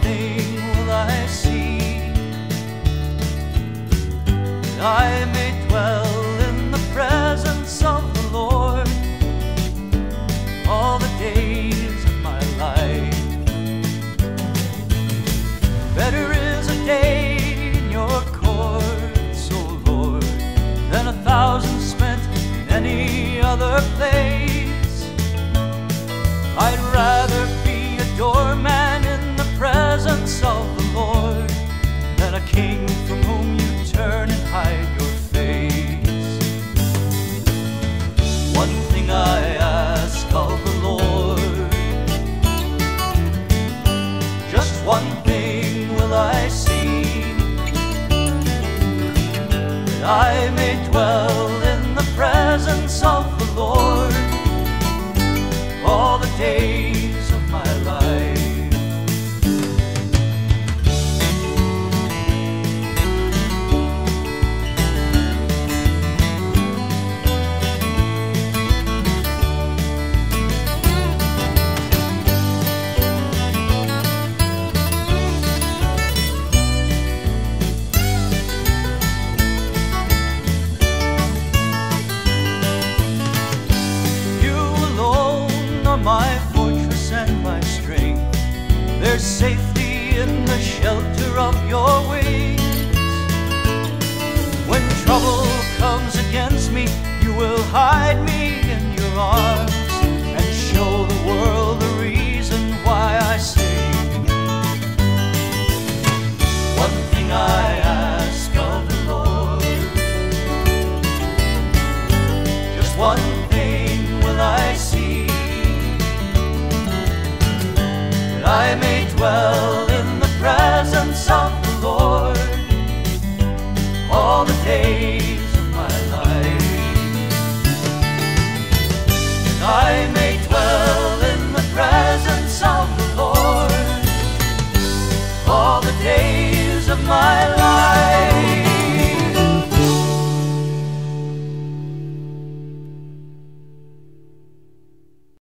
will I see? I may dwell I ask of the Lord, just one thing will I seek, that I may dwell in the presence of the Lord There's safety in the shelter of your wings. When trouble comes against me, you will hide me in your arms and show the world the reason why I sing. One thing I ask of the Lord. Just one I may dwell in the presence of the Lord all the days of my life. And I may dwell in the presence of the Lord all the days of my life.